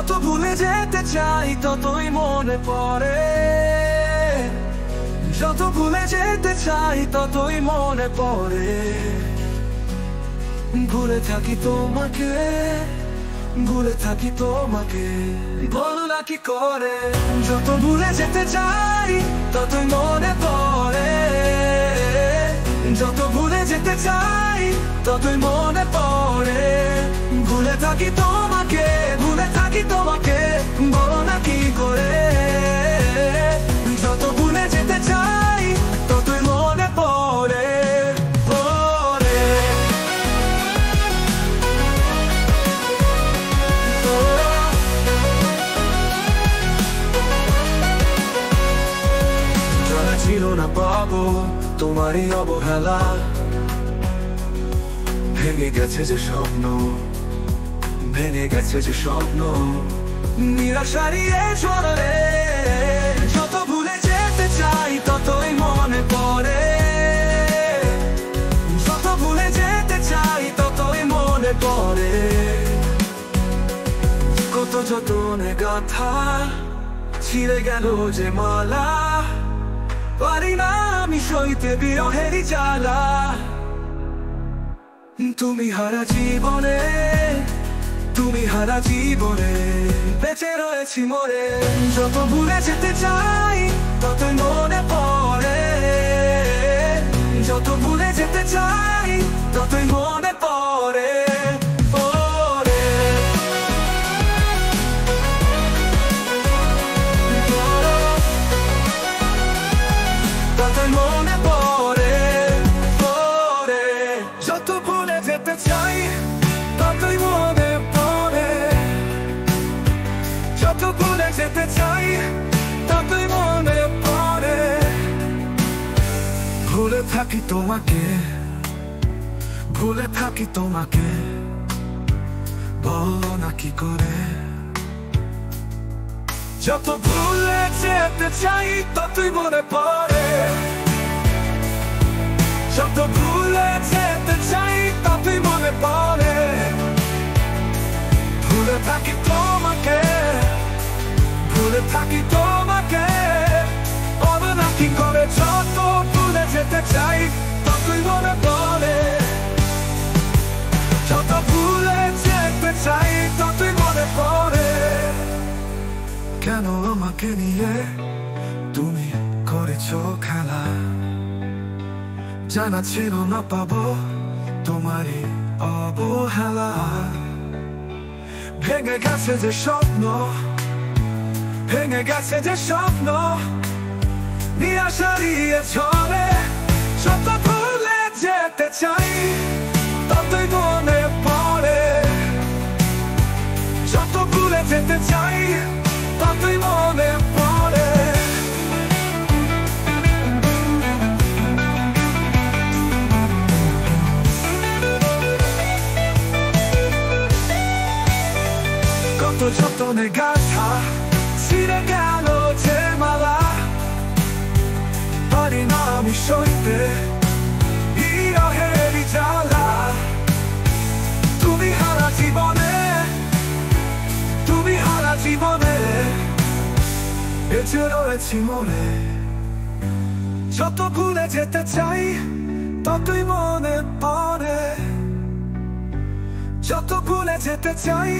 যত ভুলে যেতে চাই, ততই মনে পড়ে। যত ভুলে যেতে চাই, ততই মনে পড়ে। ভুলে থাকি তোমাকে, ভুলে থাকি তোমাকে। বলো না কি করে? যত ভুলে যেতে চাই, ততই মনে পড়ে। যত ভুলে যেতে চাই, ততই মনে পড়ে। ভুলে থাকি তোমাকে তোমারই অবহেলা। ভেঙে গেছে যে স্বপ্ন, ভেঙে গেছে যে স্বপ্ন। নিরাশারিয়ে সরে যত ভুলে যেতে চাই, ততই মনে পড়ে। যত ভুলে যেতে চাই, ততই মনে পড়ে। কত যতনে গাথা, ছিঁড়ে গেল যে মালা। পারি না আমি সইতে বিরহেরই জ্বালা। তুমি হারা জীবনে, তুমি হারা জীবনে, বেঁচে রয়েছি মরে। যত ভুলে যেতে চাই তত মনে পড়ে। যত ভুলে যেতে চাই, ততই মনে পড়ে। ভুলে যেতে চাই ততই মনে পড়ে ভুলে থাকি তোমাকে ভুলে থাকি তোমাকে বলো না কি করে যত ভুলে যেতে চাই ততই মনে পড়ে যত ভুলে যেতে চাই ততই মনে পড়ে ভুলে থাকি থাকি তোমাকে? বলো না কি করে যত ভুলে যেতে চাই, ততই মনে পড়ে। যত ভুলে যেতে চাই, ততই মনে পড়ে। কেন আমাকে নিয়ে তুমি করেছ খেলা? জানা ছিল না পাবো তোমারই অবহেলা। ভেঙে গেছে যে স্বপ্ন ভেঙে গেছে যে স্বপ্ন নিরাশারিয়ে চলে যত ভুলে যেতে চাই, ততই মনে পড়ে। যত ভুলে যেতে চাই, ততই মনে পড়ে। কত যতনে গাথা সইতে বিরহেরই জ্বালা তুমি হারা জীবনে তুমি হারা জীবনে বেঁচে রয়েছি মনে যত ভুলে যেতে চাই ততই মনে পড়ে যত ভুলে যেতে চাই